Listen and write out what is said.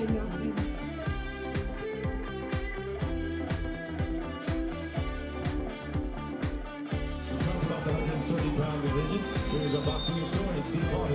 Merci. We talked about the 130 pound division. Here's our boxing historian, Steve Fargo.